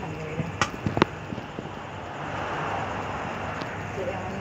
thành người đây chị em